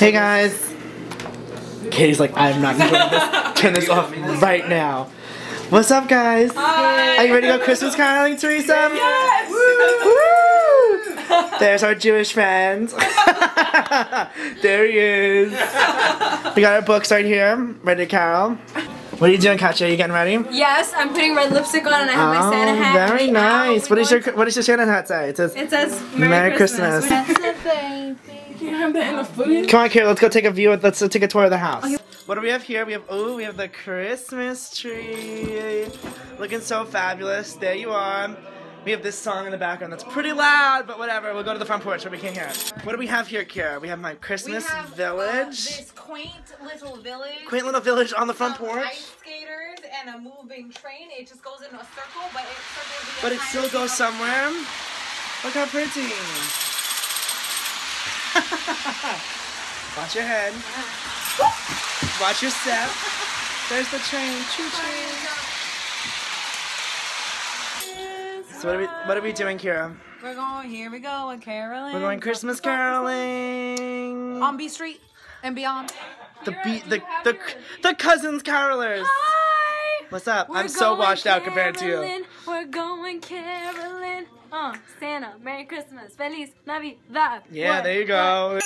Hey guys. Katie's like, I'm not going to turn this off right now. What's up, guys? Hi. Are you ready to go Christmas caroling, Teresa? Yes. Woo! There's our Jewish friend. there he is. We got our books right here, ready to carol. What are you doing, Katya? Are you getting ready? Yes, I'm putting red lipstick on and I have my oh, Santa hat. very right now. nice. What is your going What does your Santa hat say? It says. It says Merry Merry, Christmas. Christmas. Come on, Kara, let's go take a view. Of, let's take a tour of the house. What do we have here? We have oh, we have the Christmas tree, looking so fabulous. There you are. We have this song in the background that's pretty loud, but whatever. We'll go to the front porch where we can't hear it. What do we have here, Kara? We have my Christmas We have, uh, village, this quaint little village. quaint little village on the front some porch, Ice skaters and a moving train. It just goes in a circle, but it circles the but it still goes somewhere. Look how pretty. Watch your head. Watch your step. There's the train. Choo choo. So what are we what are we doing, Kira? We're going, here we go, and caroling. We're going Christmas caroling. On B Street and beyond. the be- the the the cousins carolers. Hi. What's up? We're I'm so washed out compared to you. We're going caroling. Uh, Santa, Merry Christmas, Feliz Navidad. Yeah, What? there you go.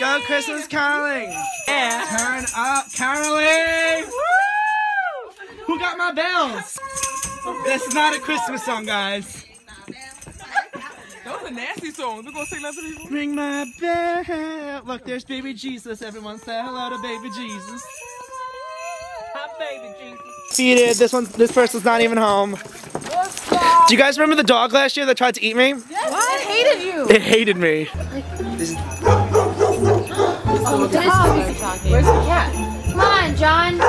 Go Christmas caroling. Yeah. Turn up caroling. Woo! Who got my bells? This is not a Christmas song, guys. That was a nasty song. We're gonna sing that to people. Ring my bell. Look, there's baby Jesus. Everyone say hello to baby Jesus. Hi, baby Jesus. Seated. This one, this person's not even home. Do you guys remember the dog last year that tried to eat me? What? hated you. It hated me. Where's the cat? Come on, John. we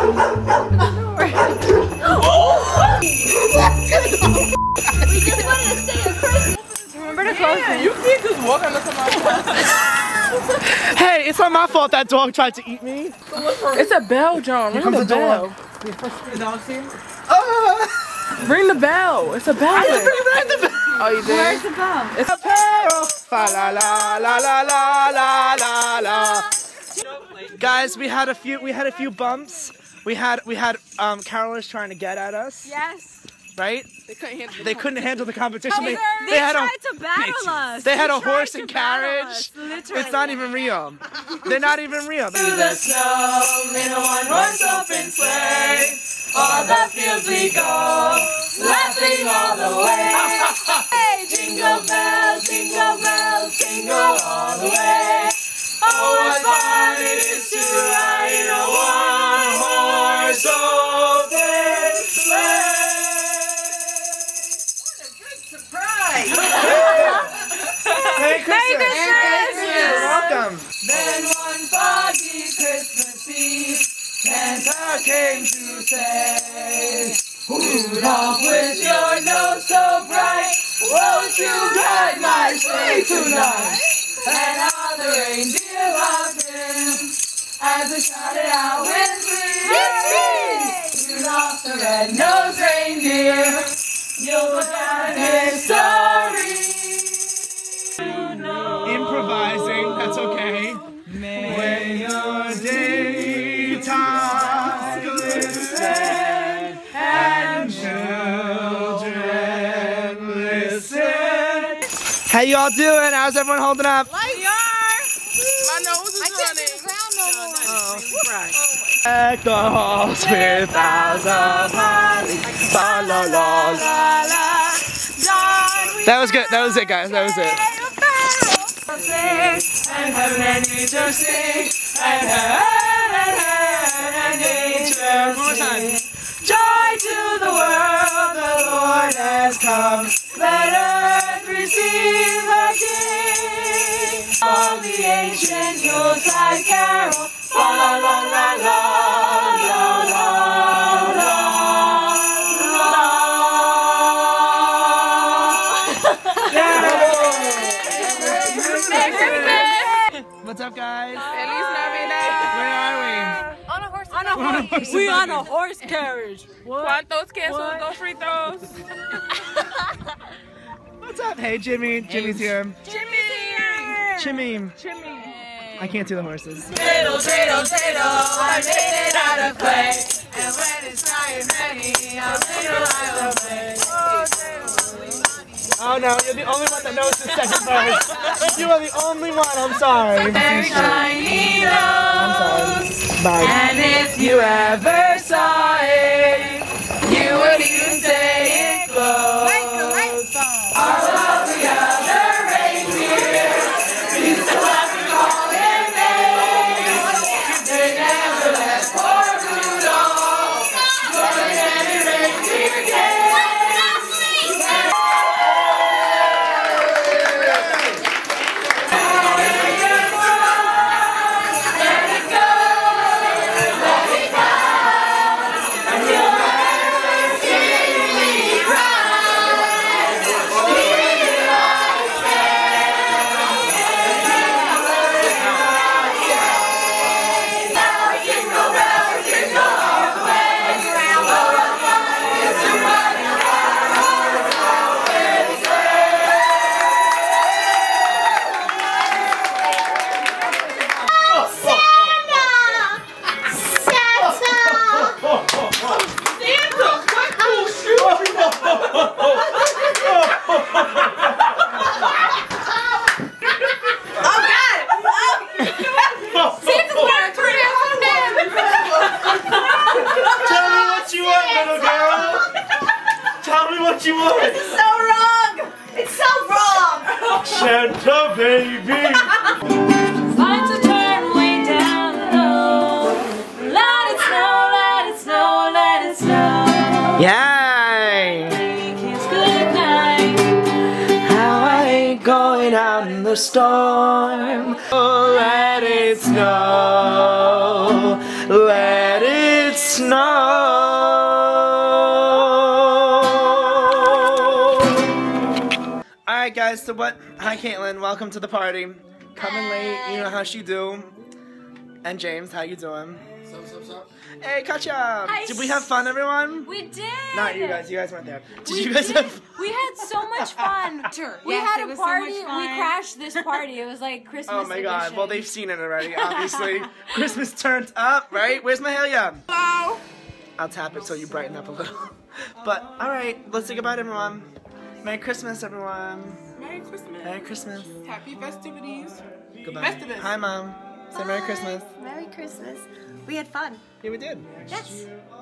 just wanted to stay at Christmas. Remember to close it. You can't just walk under somebody's Hey, it's not my fault that dog tried to eat me. It's a bell, John. Ring comes the, the dog. The? Ah! Ring the bell. It's a bell. I didn't ring the bell. Oh, you did? Where's the bell? It's a Fa la la la la la la la la. Guys, we had a few we had a few bumps. We had we had um carolers trying to get at us, Yes. Right? They couldn't handle They couldn't handle the competition. They, They, they had tried a to battle us. they had a horse and carriage. literally. It's not even real. They're not even real. snow in a one-horse open sleigh. All the fields we go, laughing all the way. hey, jingle bells, jingle bells, jingle all the way. Then one foggy Christmas Eve, Santa came to say, Rudolph, with your nose so bright, won't you guide my sleigh tonight? And all the reindeer loved him as they shouted out with glee. Rudolph the red-nosed reindeer, you'll go down in history. How y'all doing? How's everyone holding up? We are. My nose is I running. I can't the ground no more. Oh, oh. Right. with la la la la. That was good. That was it, guys. That was it. Joy to the world, the Lord has come. Ancient Yuletide carol, la la la la la la la la What's up, guys? Feliz Navidad. Where are we? On a horse. On a horse. We on a horse carriage. What? ¿Cuántos quesos? What? Dos fritos. What's up? Hey, Jimmy. Jimmy's here. Jimmy's here. Jimmy. Jimmy. I can't do the horses. I made it out of clay. And when it's dry and ready, I'll take a while away. Oh no, you're the only one that knows the second verse. you are the only one. I'm sorry. Very shiny I'm sorry. Bye. And if you ever saw it snow. Yay! Kiss goodnight. How I ain't going out in the storm. Oh, let it snow. Let it snow. Guys, so what? Hi, Caitlin. Welcome to the party. Coming late, you know how she do. And James, how you doing? Hey, Katya! Hi, Did we have fun, everyone? We did. Not you guys. You guys weren't there. Did We you guys did. have? We had so much fun. We Yes, had a was so party. we crashed this party. It was like Christmas. Oh my god. Well, they've seen it already, obviously. Christmas turned up, right? Where's Mahalia? Hello. I'll tap it so you brighten up a little. But, alright, let's say goodbye to everyone. Merry Christmas, everyone. Merry Christmas. Happy festivities. Goodbye. Festivus. Hi, Mom. Say Merry Christmas. Merry Christmas. We had fun. Yeah, we did. Yes. Bye.